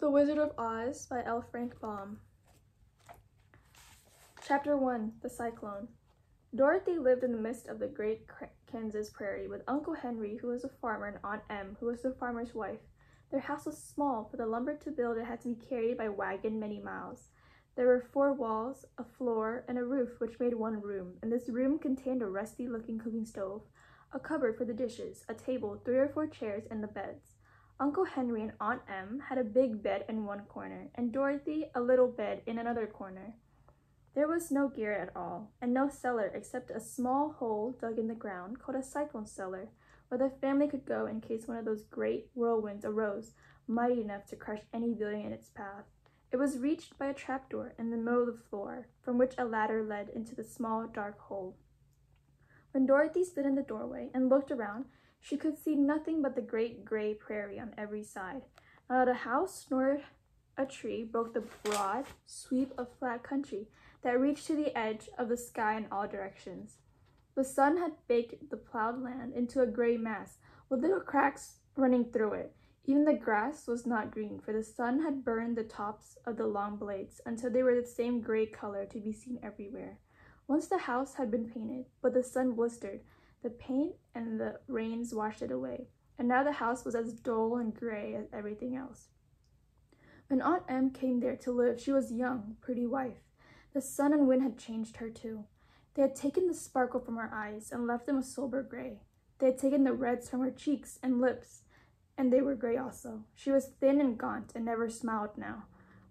The Wizard of Oz by L. Frank Baum. Chapter 1 The Cyclone. Dorothy lived in the midst of the great Kansas prairie with Uncle Henry, who was a farmer, and Aunt Em, who was the farmer's wife. Their house was small, for the lumber to build it had to be carried by wagon many miles. There were four walls, a floor, and a roof, which made one room, and this room contained a rusty looking cooking stove, a cupboard for the dishes, a table, three or four chairs, and the beds. Uncle Henry and Aunt Em had a big bed in one corner, and Dorothy a little bed in another corner. There was no garret at all, and no cellar except a small hole dug in the ground called a cyclone cellar, where the family could go in case one of those great whirlwinds arose, mighty enough to crush any building in its path. It was reached by a trapdoor in the middle of the floor, from which a ladder led into the small dark hole. When Dorothy stood in the doorway and looked around, she could see nothing but the great gray prairie on every side. Not a house nor a tree broke the broad sweep of flat country that reached to the edge of the sky in all directions. The sun had baked the plowed land into a gray mass with little cracks running through it. Even the grass was not green, for the sun had burned the tops of the long blades until they were the same gray color to be seen everywhere. Once the house had been painted, but the sun blistered the paint and the rains washed it away, and now the house was as dull and gray as everything else. When Aunt Em came there to live, she was young, pretty wife. The sun and wind had changed her too. They had taken the sparkle from her eyes and left them a sober gray. They had taken the reds from her cheeks and lips, and they were gray also. She was thin and gaunt and never smiled now.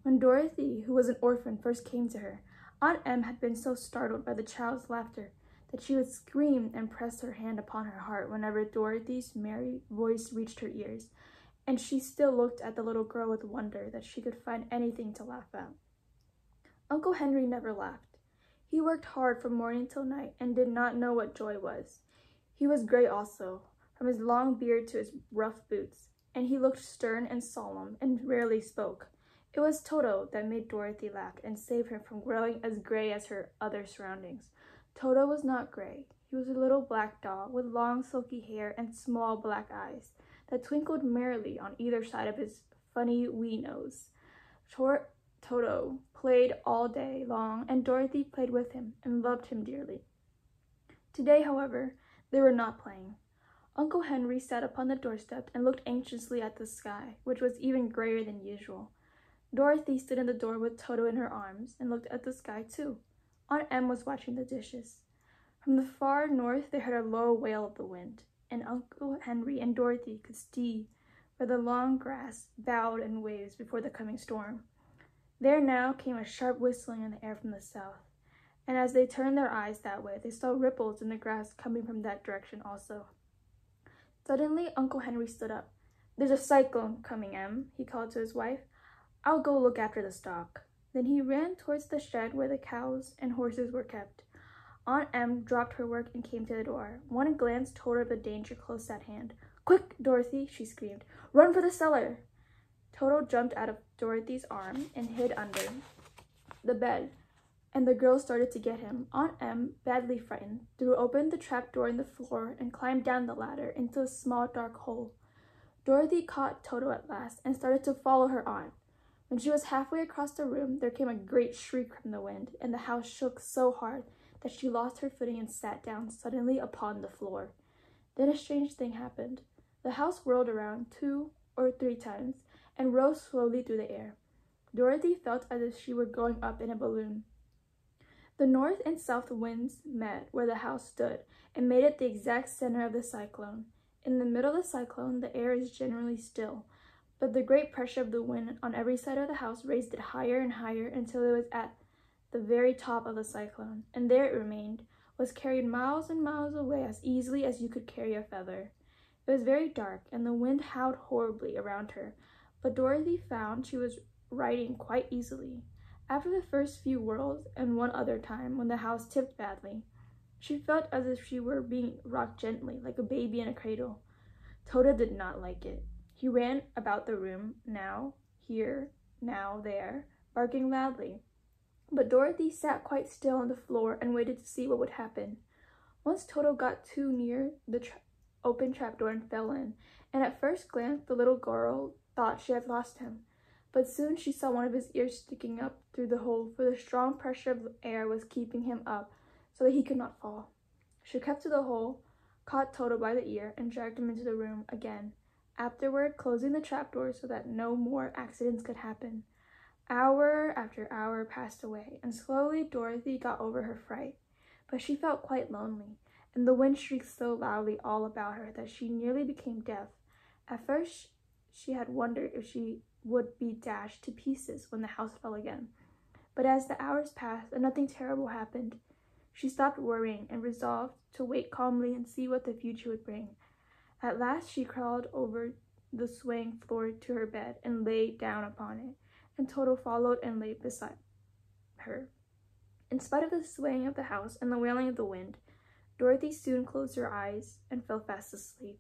When Dorothy, who was an orphan, first came to her, Aunt Em had been so startled by the child's laughter that she would scream and press her hand upon her heart whenever Dorothy's merry voice reached her ears, and she still looked at the little girl with wonder that she could find anything to laugh at. Uncle Henry never laughed. He worked hard from morning till night and did not know what joy was. He was gray also, from his long beard to his rough boots, and he looked stern and solemn and rarely spoke. It was Toto that made Dorothy laugh and saved her from growing as gray as her other surroundings. Toto was not gray. He was a little black dog with long silky hair and small black eyes that twinkled merrily on either side of his funny wee nose. Short Toto played all day long, and Dorothy played with him and loved him dearly. Today, however, they were not playing. Uncle Henry sat upon the doorstep and looked anxiously at the sky, which was even grayer than usual. Dorothy stood in the door with Toto in her arms and looked at the sky too. Aunt Em was washing the dishes. From the far north they heard a low wail of the wind, and Uncle Henry and Dorothy could see where the long grass bowed in waves before the coming storm. There now came a sharp whistling in the air from the south, and as they turned their eyes that way, they saw ripples in the grass coming from that direction also. Suddenly, Uncle Henry stood up. There's a cyclone coming, Em, he called to his wife. I'll go look after the stock. Then he ran towards the shed where the cows and horses were kept. Aunt Em dropped her work and came to the door. One glance told her of the danger close at hand. Quick, Dorothy, she screamed. Run for the cellar. Toto jumped out of Dorothy's arm and hid under the bed, and the girls started to get him. Aunt Em, badly frightened, threw open the trap door in the floor and climbed down the ladder into a small dark hole. Dorothy caught Toto at last and started to follow her aunt. When she was halfway across the room, there came a great shriek from the wind, and the house shook so hard that she lost her footing and sat down suddenly upon the floor. Then a strange thing happened. The house whirled around two or three times and rose slowly through the air. Dorothy felt as if she were going up in a balloon. The north and south winds met where the house stood and made it the exact center of the cyclone. In the middle of the cyclone, the air is generally still, but the great pressure of the wind on every side of the house raised it higher and higher until it was at the very top of the cyclone, and there it remained, was carried miles and miles away as easily as you could carry a feather. It was very dark, and the wind howled horribly around her, but Dorothy found she was riding quite easily. After the first few whirls, and one other time when the house tipped badly, she felt as if she were being rocked gently, like a baby in a cradle. Toto did not like it. He ran about the room, now here, now there, barking loudly. But Dorothy sat quite still on the floor and waited to see what would happen. Once Toto got too near the tra open trapdoor and fell in, and at first glance the little girl thought she had lost him. But soon she saw one of his ears sticking up through the hole, for the strong pressure of air was keeping him up so that he could not fall. She crept to the hole, caught Toto by the ear, and dragged him into the room again, afterward closing the trapdoor so that no more accidents could happen. Hour after hour passed away, and slowly Dorothy got over her fright, but she felt quite lonely, and the wind shrieked so loudly all about her that she nearly became deaf. At first she had wondered if she would be dashed to pieces when the house fell again. But as the hours passed and nothing terrible happened, she stopped worrying and resolved to wait calmly and see what the future would bring. At last she crawled over the swaying floor to her bed and lay down upon it, and Toto followed and lay beside her. In spite of the swaying of the house and the wailing of the wind, Dorothy soon closed her eyes and fell fast asleep.